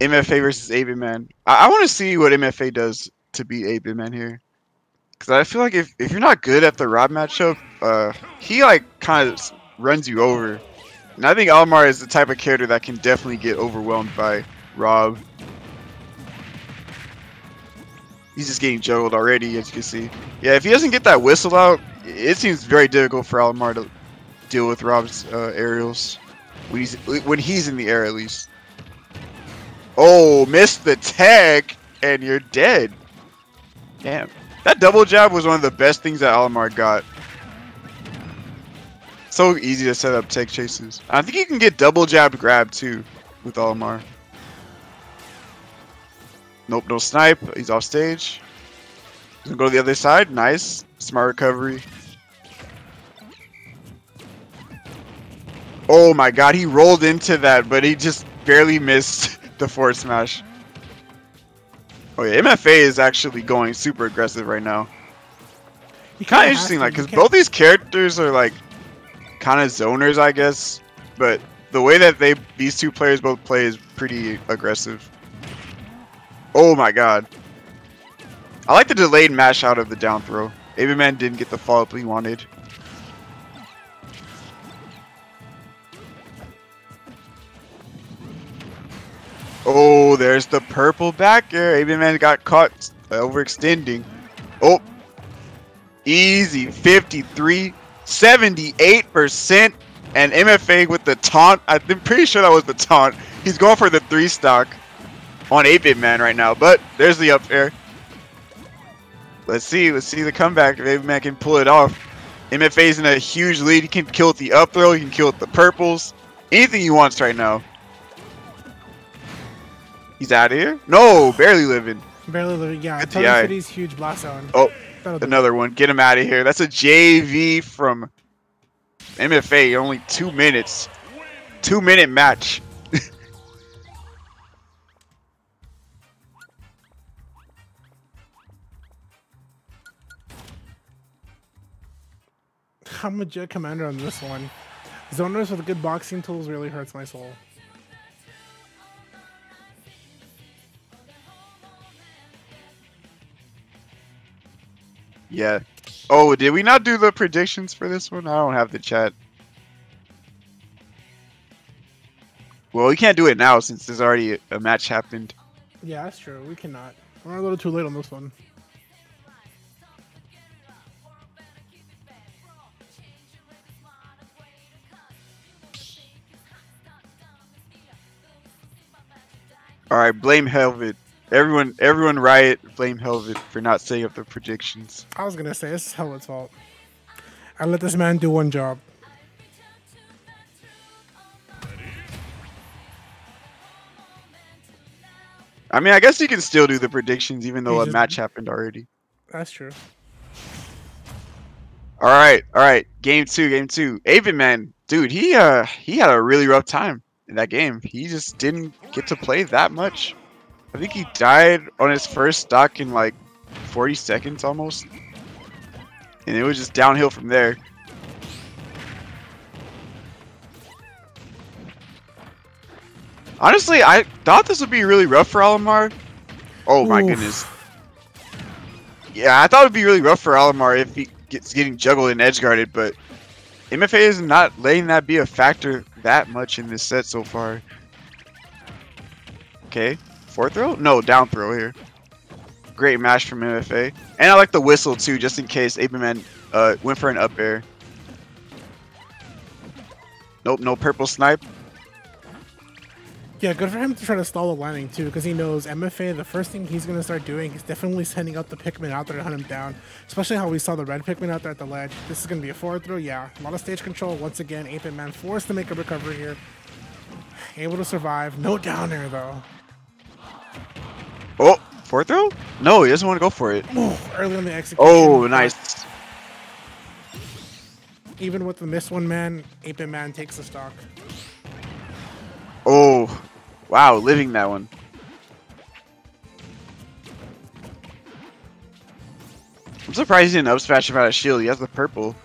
MFA versus 8BitMan. I, I want to see what MFA does to beat 8BitMan here. Because I feel like if, if you're not good at the Rob matchup, uh, he like kind of runs you over. And I think Olimar is the type of character that can definitely get overwhelmed by Rob. He's just getting juggled already, as you can see. Yeah, if he doesn't get that whistle out, it seems very difficult for Olimar to deal with Rob's uh, aerials. When he's, when he's in the air, at least. Oh, missed the tag, and you're dead. Damn. That double jab was one of the best things that Olimar got. So easy to set up tech chases. I think you can get double jab grab too with Olimar. Nope, no snipe. He's off stage. He's gonna go to the other side. Nice. Smart recovery. Oh my god, he rolled into that, but he just barely missed the forward smash. Oh yeah, MFA is actually going super aggressive right now. Kind of interesting, like, because both these characters are like kind of zoners, I guess. But the way that they these two players both play is pretty aggressive. Oh my god. I like the delayed mash out of the down throw. 8BitMan didn't get the follow up he wanted. Oh, there's the purple back air. 8BitMan got caught overextending. Oh, easy 53, 78%. And MFA with the taunt. I'm pretty sure that was the taunt. He's going for the three stock on 8BitMan right now. But there's the up air. Let's see. Let's see the comeback. If 8BitMan can pull it off. MFA's in a huge lead. He can kill with the up throw. He can kill with the purples. Anything he wants right now. He's out of here? No, barely living. Barely living, yeah. Town and City's huge blast zone. Oh, another one. Get him out of here. That's a JV from MFA. Only two minutes. Two minute match. I'm a Jet Commander on this one. Zoners with good boxing tools really hurts my soul. Yeah. Oh, did we not do the predictions for this one? I don't have the chat. Well, we can't do it now since there's already a match happened. Yeah, that's true. We cannot. We're a little too late on this one. All right, blame Helvet. Everyone, everyone, riot! Blame Helvet for not saying up the predictions. I was gonna say it's Helvet's fault. I let this man do one job. I mean, I guess you can still do the predictions even though a match happened already. That's true. All right, all right. Game two, game two. 8BitMan, dude, he uh he had a really rough time in that game. He just didn't get to play that much. I think he died on his first stock in like 40 seconds almost. And it was just downhill from there. Honestly, I thought this would be really rough for Olimar. Oh Oof. my goodness. Yeah, I thought it would be really rough for Olimar if he gets getting juggled and edge guarded, but MFA is not letting that be a factor that much in this set so far. Okay, fourth throw? No, down throw here. Great mash from MFA. And I like the whistle too, just in case 8BitMan uh, went for an up air. Nope, no purple snipe. Yeah, good for him to try to stall the landing too, because he knows MFA, the first thing he's going to start doing is definitely sending out the Pikmin out there to hunt him down. Especially how we saw the red Pikmin out there at the ledge. This is going to be a forward throw, yeah. A lot of stage control. Once again, 8BitMan forced to make a recovery here. Able to survive. No down air though. Oh, fourth throw? No, he doesn't want to go for it. Oh, early on the execution. Oh, nice. Even with the miss one man, 8BitMan takes the stock. Oh, wow, living that one. I'm surprised he didn't up smash him out of shield. He has the purple.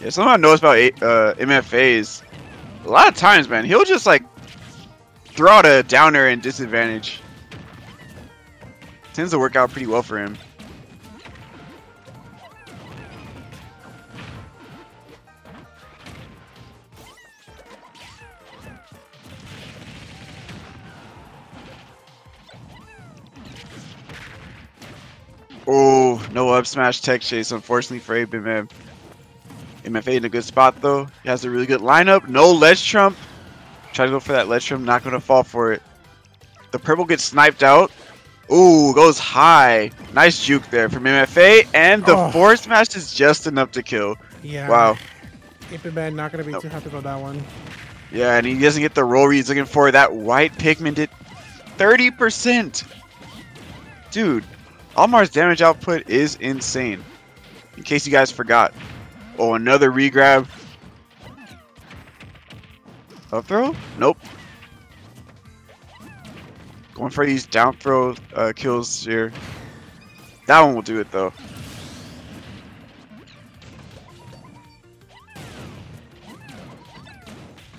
Yeah, something knows about uh, MFA is a lot of times, man, he'll just like throw out a downer and disadvantage. Tends to work out pretty well for him. Oh, no up smash tech chase, unfortunately for Abe man. MFA in a good spot though. He has a really good lineup. No ledge trump. Try to go for that ledge trump. Not going to fall for it. The purple gets sniped out. Ooh, goes high. Nice juke there from MFA. And the oh. force smash is just enough to kill. Yeah. Wow. Ape Man not going to be nope. too happy about that one. Yeah, and he doesn't get the roll he's looking for. That white Pikmin did 30%. Dude, Olimar's damage output is insane. In case you guys forgot. Oh, another regrab. Up throw? Nope. Going for these down throw uh, kills here. That one will do it though.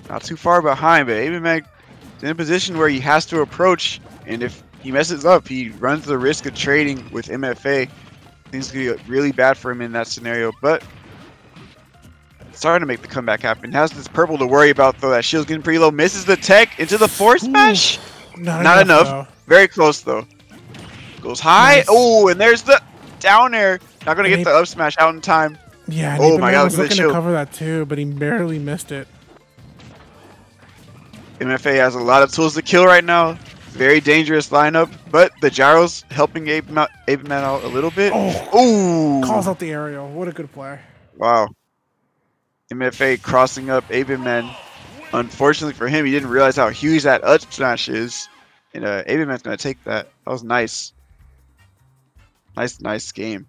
Not too far behind, but 8BitMan is in a position where he has to approach, and if he messes up, he runs the risk of trading with MFA. Things could get really bad for him in that scenario, but starting to make the comeback happen. Has this purple to worry about though. That shield's getting pretty low. Misses the tech into the force smash. Not, Not enough. enough. Very close though. Goes high. Nice. Oh, and there's the down air. Not gonna and get the up smash out in time. Yeah. oh my god. Was looking to cover that too, but he barely missed it. MFA has a lot of tools to kill right now. Very dangerous lineup, but the gyros helping Ape Man out a little bit. Oh, Ooh. calls out the aerial. What a good play. Wow. MFA crossing up 8BitMan. Unfortunately for him, he didn't realize how huge that up smash is. And uh, going to take that. That was nice. Nice, nice game.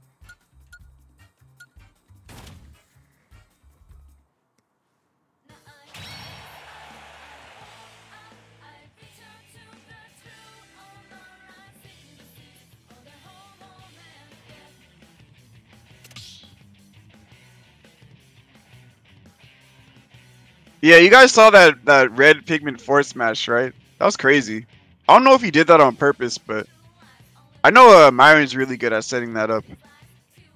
Yeah, you guys saw that that red Pikmin force smash, right? That was crazy. I don't know if he did that on purpose, but I know uh, Myron's really good at setting that up.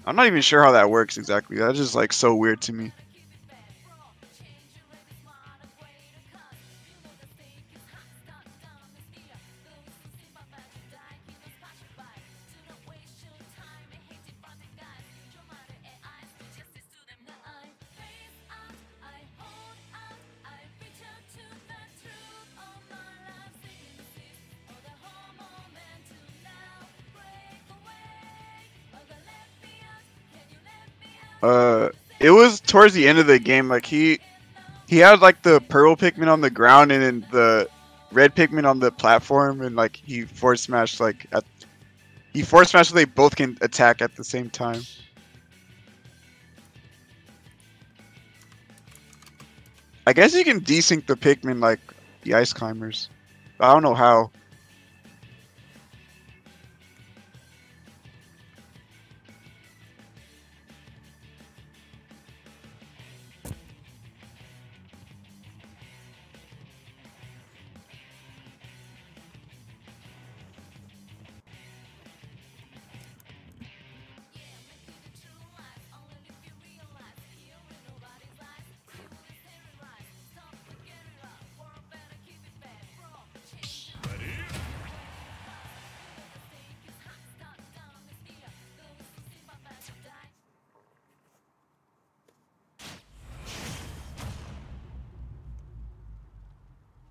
I'm not even sure how that works exactly. That's just like so weird to me. Uh, it was towards the end of the game. Like he, he had like the purple Pikmin on the ground and then the red Pikmin on the platform, and like he force smashed like at, he force smashed so they both can attack at the same time. I guess you can desync the Pikmin like the Ice Climbers. I don't know how.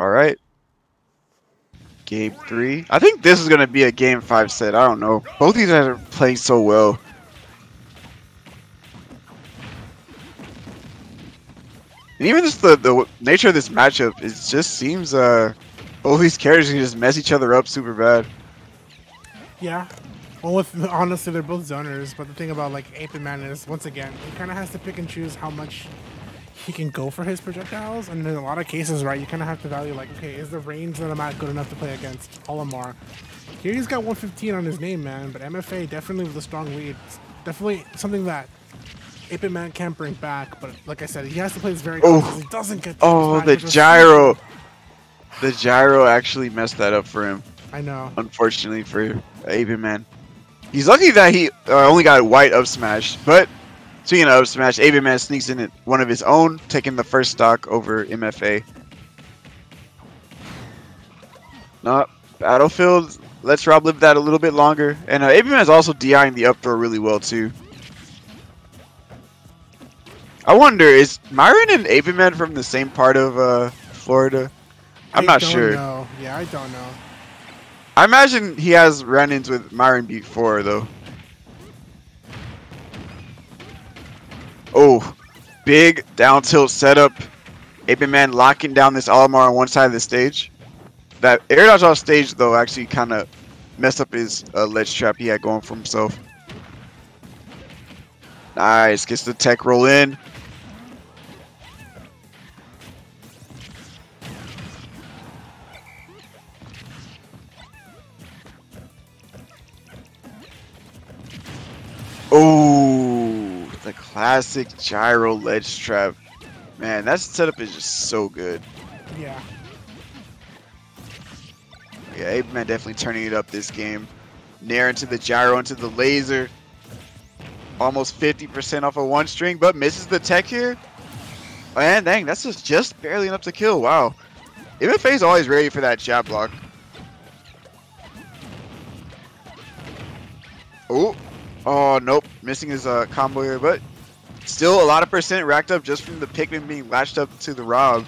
All right. Game three. I think this is going to be a game five set. I don't know. Both these guys are playing so well. And even just the, the nature of this matchup, it just seems uh, both these characters can just mess each other up super bad. Yeah. Well, with, honestly, they're both zoners, but the thing about like Ape Man is, once again, he kind of has to pick and choose how much he can go for his projectiles, and in a lot of cases, right, you kind of have to value like, okay, is the range that I'm at good enough to play against Olimar? Here he's got 115 on his name, man, but MFA definitely with a strong lead. It's definitely something that Ape Man can't bring back, but like I said, he has to play this very Oh. He doesn't get. Oh, the gyro. The gyro actually messed that up for him. I know. Unfortunately for Ape Man. He's lucky that he uh, only got white up smash. But speaking of up smash, Ape Man sneaks in it- one of his own, taking the first stock over MFA. Not Battlefield. Let's Rob live that a little bit longer. And uh, is also DIing the up throw really well too. I wonder, is Myron and Ape Man from the same part of uh, Florida? I'm I not don't sure. Know. Yeah, I don't know. I imagine he has run-ins with Myron before, though. Oh, big down tilt setup. Ape Man locking down this Olimar on one side of the stage. That air dodge off stage, though, actually kind of messed up his uh, ledge trap he had going for himself. Nice, gets the tech roll in. Oh, classic gyro ledge trap. Man, that setup is just so good. Yeah. Yeah, Ape Man definitely turning it up this game. Nair into the gyro, into the laser. Almost 50% off of one string, but misses the tech here. And dang, that's just, just barely enough to kill. Wow. MFA is always ready for that jab block. Oh, oh nope, missing his uh, combo here, but still a lot of percent racked up just from the Pikmin being latched up to the Rob.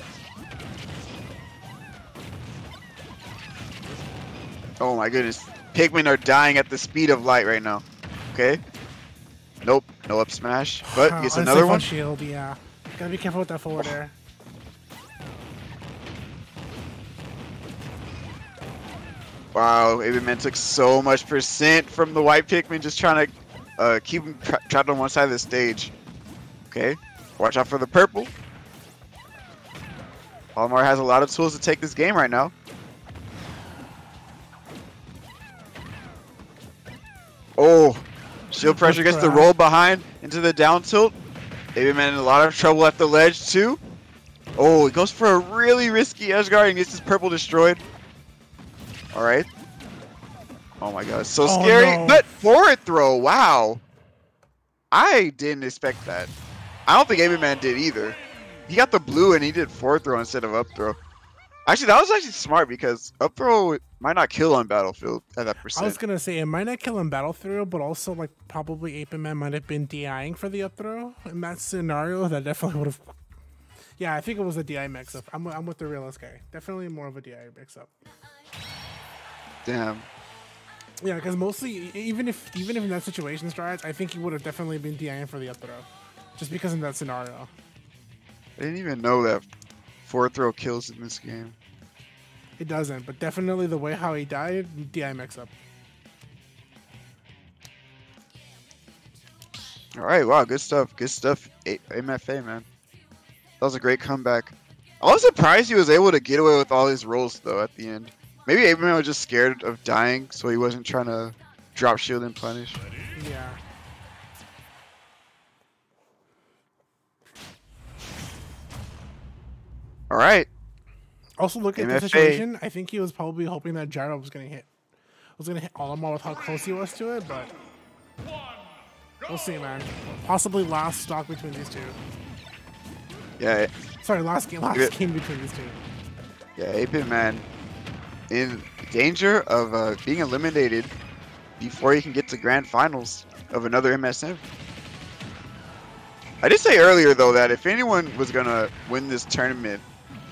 Oh my goodness, Pikmin are dying at the speed of light right now. Okay. Nope, no up smash, but gets another on one. Shield, yeah. Gotta be careful with that forward air. Wow, 8BitMan took so much percent from the white Pikmin just trying to uh, keep him tra trapped on one side of the stage. Okay, watch out for the purple. Olimar has a lot of tools to take this game right now. Oh, shield pressure gets the roll behind into the down tilt. 8BitMan in a lot of trouble at the ledge too. Oh, he goes for a really risky edge guard and gets his purple destroyed. All right. Oh my god, so Oh, scary. no. But forward throw, wow. I didn't expect that. I don't think Abe Man did either. He got the blue and he did forward throw instead of up throw. Actually, that was actually smart because up throw might not kill on Battlefield at that percent. I was gonna say it might not kill on battlefield, but also like probably Ape Man might have been DIing for the up throw in that scenario. That definitely would have. Yeah, I think it was a DI mix up. I'm, I'm with the realist guy. Definitely more of a DI mix up. Damn. Yeah, because mostly even if even if in that situation strides, I think he would have definitely been DIing for the up throw, just because in that scenario. I didn't even know that forward throw kills in this game. It doesn't, but definitely the way how he died, DI mix up. All right, wow, good stuff. Good stuff, A- MFA, man. That was a great comeback. I was surprised he was able to get away with all his rolls, though, at the end. Maybe Abraham was just scared of dying, so he wasn't trying to drop shield and punish. Yeah. All right. Also, look at the situation. I think he was probably hoping that Gyro was gonna hit. Was gonna hit Olimar with how close he was to it, but we'll see, man. Possibly last stock between these two. Yeah, Sorry, last game, last game between these two. yeah, Ape Man in danger of uh, being eliminated before he can get to grand finals of another MSM. I did say earlier though that if anyone was gonna win this tournament,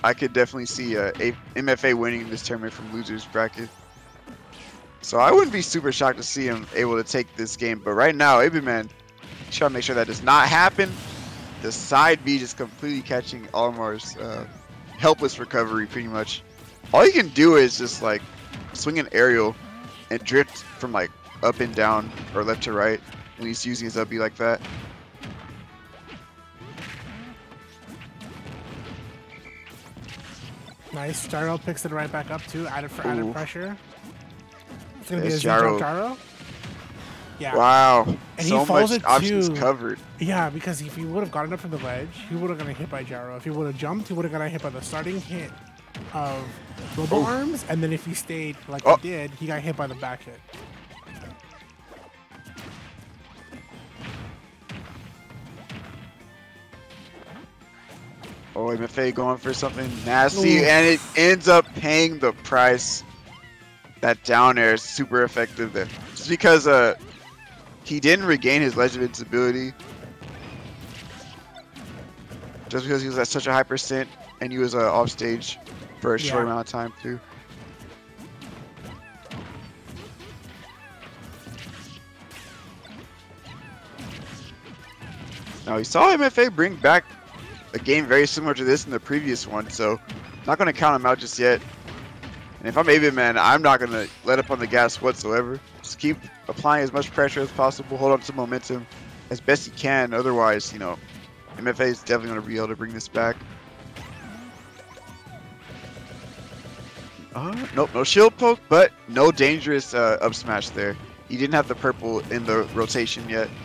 I could definitely see uh, A- MFA winning this tournament from losers bracket. So I wouldn't be super shocked to see him able to take this game. But right now, Ape Man trying to make sure that does not happen. The side B just completely catching Olimar's uh, helpless recovery pretty much. All you can do is just like swing an aerial and drift from like up and down or left to right when he's using his up B like that. Nice. Gyro picks it right back up too. Added for added Ooh. pressure. It's gonna be a Gyro. Gyro. Yeah. Wow. And so he falls much it options too. covered. Yeah, because if he would have gotten up from the ledge, he would have gotten hit by gyro. If he would have jumped, he would have gotten hit by the starting hit of robo arms, and then if he stayed like Oh. he did, he got hit by the back hit. Oh, MFA going for something nasty, Ooh. and it ends up paying the price. That down air is super effective there. Just because uh, he didn't regain his ledge of invincibility. Just because he was at such a high percent, and he was uh, off stage for a short amount of time too. Now he saw MFA bring back a game very similar to this in the previous one, so not going to count him out just yet. And if I'm Avid Man, I'm not going to let up on the gas whatsoever. Just keep applying as much pressure as possible, hold on to momentum as best you can. Otherwise, you know, MFA is definitely going to be able to bring this back. Uh, nope, no shield poke, but no dangerous uh, up smash there. He didn't have the purple in the rotation yet.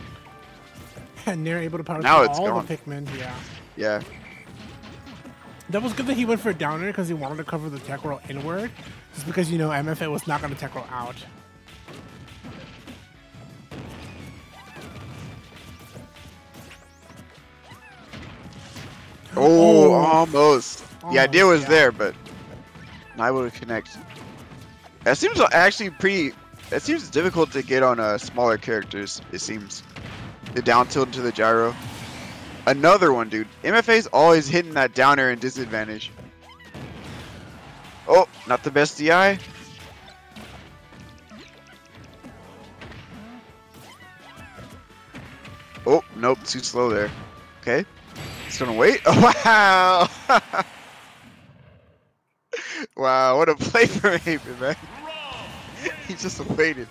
And they're able to power Now through it's all gone. the Pikmin. Yeah. Yeah. That was good that he went for a downer because he wanted to cover the tech roll inward. Just because, you know, MFA was not going to tech roll out. Oh, Oh. almost. The idea was yeah. there, but not able to connect. That seems actually pretty. That seems difficult to get on uh, smaller characters. It seems the down tilt into the gyro. Another one, dude. MFA's always hitting that down air and disadvantage. Oh, not the best DI. Oh, nope, too slow there. Okay. He's gonna wait. Oh, wow! wow, what a play for Apen, man. he just waited.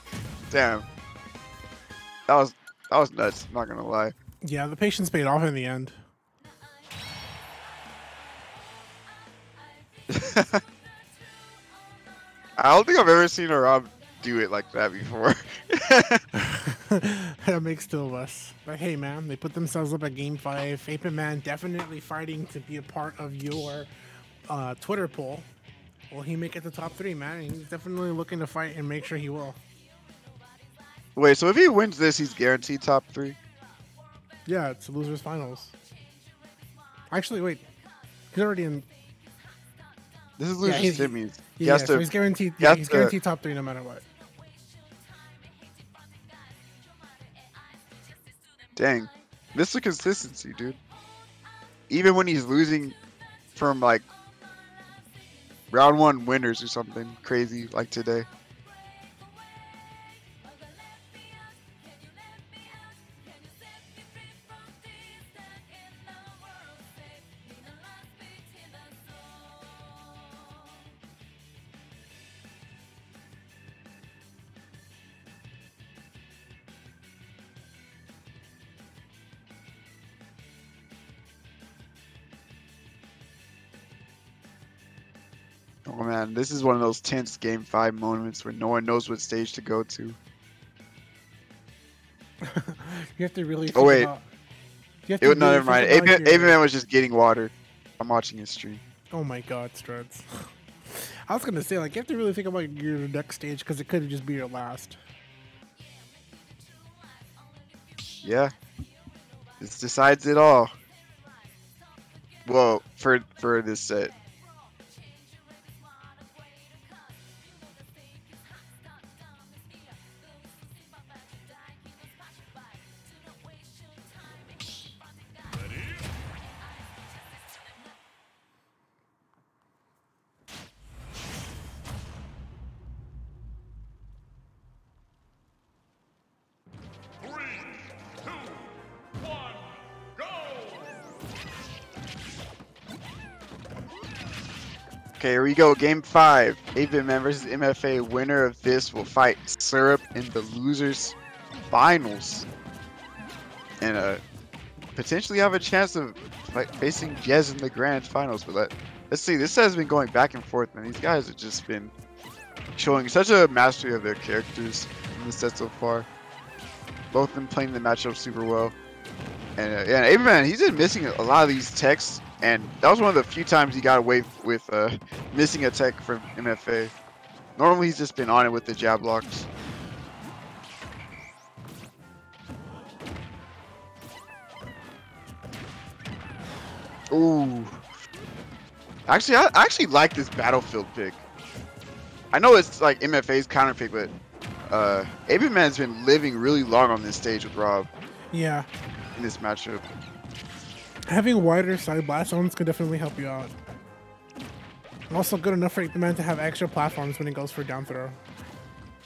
Damn. That was that was nuts, not gonna lie. Yeah, the patience paid off in the end. I don't think I've ever seen a Rob do it like that before. that makes two of us. But hey, man, they put themselves up at game five. Ape Man definitely fighting to be a part of your uh, Twitter poll. Will he make it to top three, man? He's definitely looking to fight and make sure he will. Wait, so if he wins this, he's guaranteed top three? Yeah, it's losers finals. Actually, wait, he's already in. This is losers he's- semis. He Yeah, has so to- he's guaranteed. he Yeah, he's to- guaranteed top three no matter what. Dang. This is consistency, dude. Even when he's losing from like round one winners or something crazy like today. Oh man, this is one of those tense game five moments where no one knows what stage to go to. You have to really. Oh, wait. About, you have It, to no, really never mind. about Aven your- Aven Man was just getting water. I'm watching his stream. Oh my god, Struts. I was gonna say, like, you have to really think about your next stage because it could just be your last. Yeah. This decides it all. Well, for for this set. Okay, here we go. Game five. 8 Man versus MFA. Winner of this will fight Syrup in the losers finals. And uh potentially have a chance of like facing Jez in the grand finals. But let, let's see. This has been going back and forth, man. These guys have just been showing such a mastery of their characters in the set so far. Both of them playing the matchup super well. And uh, yeah, Man, he's been missing a lot of these techs, and that was one of the few times he got away with uh, missing a tech from MFA. Normally, he's just been on it with the jab blocks. Ooh. Actually, I, actually like this battlefield pick. I know it's like MFA's counter pick, but uh, Ape Man's been living really long on this stage with Rob Yeah. In this matchup. Having wider side blast zones could definitely help you out. Also good enough for the man to have extra platforms when he goes for down throw.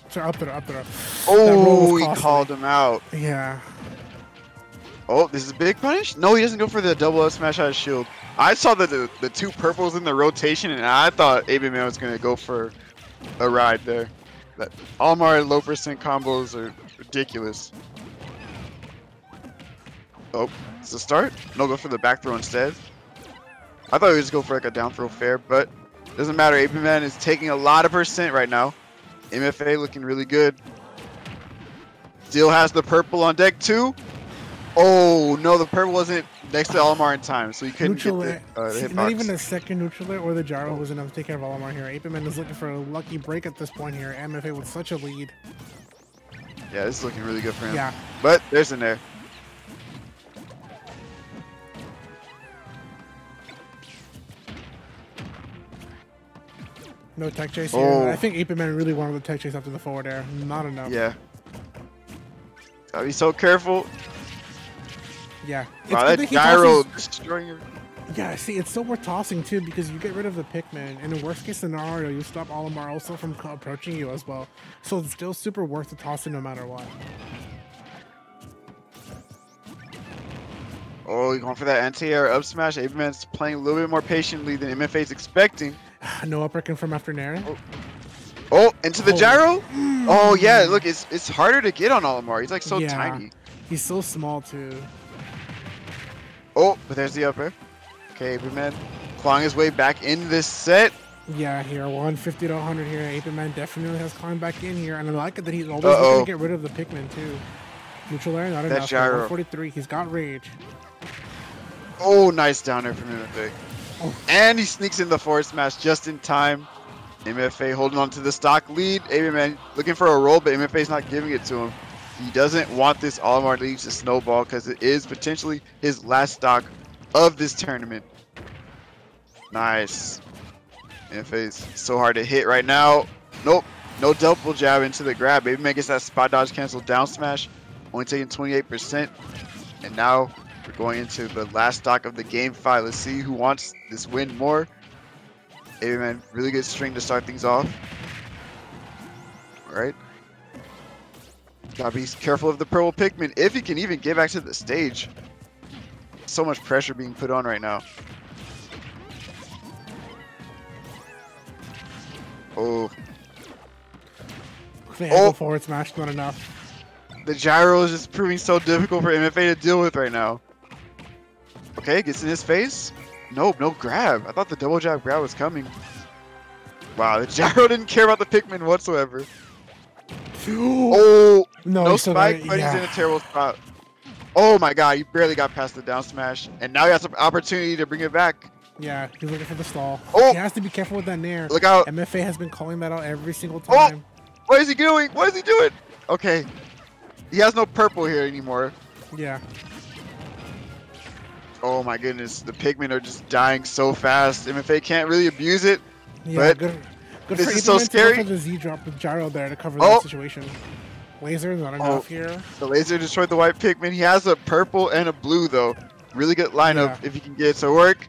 Sorry, up throw, up throw. Oh, he called him out. Yeah. Oh, this is a big punish? No, he doesn't go for the double up smash out of shield. I saw the, the the two purples in the rotation, and I thought Abe Man was gonna go for a ride there. That Olimar low percent combos are ridiculous. Oh, it's a start. No, go for the back throw instead. I thought he would just go for like a down throw fair, but doesn't matter. Ape Man is taking a lot of percent right now. MFA looking really good. Still has the purple on deck too. Oh no, the purple wasn't next to Olimar in time, so he couldn't Neutral get the, uh, the. Not even a second neutral or the gyro was enough to take care of Olimar here. Ape Man is looking for a lucky break at this point here. MFA with such a lead. Yeah, this is looking really good for him. Yeah. But there's an air. No tech chase here. Oh. I think Ape Man really wanted the tech chase after the forward air. Not enough. Yeah. Gotta be so careful. Yeah. It's Wow, that gyro destroying your... Yeah, see, it's still worth tossing too because you get rid of the Pikmin, and in the worst case scenario, you stop Olimar also from approaching you as well. So it's still super worth the tossing no matter what. Oh, you're going for that anti-air up smash. Ape Man's playing a little bit more patiently than MFA's expecting. no upper confirm after Nair. Oh, oh, into the Oh. gyro? Hmm. Oh yeah, look, it's it's harder to get on Olimar. He's like so Yeah. tiny. He's so small too. Oh, but there's the upper. Okay, Ape Man clawing his way back in this set. Yeah, here 150 to 100 here. Ape Man definitely has climbed back in here, and I like it that he's always Uh-oh. looking to get rid of the Pikmin too. Neutral air, not That enough. gyro. 143. He's got rage. Oh, nice downer from MFA. And he sneaks in the forward smash just in time. MFA holding on to the stock lead. Ape looking for a roll, but MFA's not giving it to him. He doesn't want this Olimar leaves to snowball because it is potentially his last stock of this tournament. Nice. MFA's so hard to hit right now. Nope. No double jab into the grab. Man gets that spot dodge cancel down smash. Only taking 28%. And now we're going into the last stock of the game five. Let's see who wants this win more. Man, really good string to start things off. Alright. Gotta be careful of the purple Pikmin if he can even get back to the stage. So much pressure being put on right now. Oh, The Oh. forward smash, not enough. the gyro is just proving so difficult for MFA to deal with right now. Okay, gets in his face. Nope, no grab. I thought the double jab grab was coming. Wow, the gyro didn't care about the Pikmin whatsoever. Oh, no, no he's still got spike, but yeah. he's in a terrible spot. Oh my god, he barely got past the down smash. And now he has an opportunity to bring it back. Yeah, he's looking for the stall. Oh! He has to be careful with that nair. Look out. MFA has been calling that out every single time. Oh! time. What is he doing? What is he doing? Okay. He has no purple here anymore. Yeah. Oh my goodness, the Pikmin are just dying so fast. MFA can't really abuse it. Yeah, But good. Good this is so scary. for the Z drop with gyro there to cover Oh! that situation. Laser not oh. enough here. The laser destroyed the white Pikmin. He has a purple and a blue though. Really good lineup Yeah. if he can get it to work.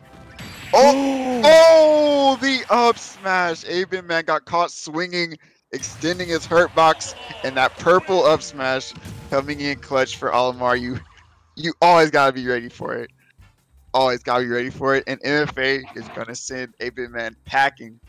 Oh! Oh! The up smash. 8BitMan got caught swinging, extending his hurt box, and that purple up smash coming in clutch for Olimar. You, you always gotta be ready for it. Always gotta be ready for it. And MFA is gonna send 8BitMan packing.